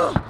Ugh.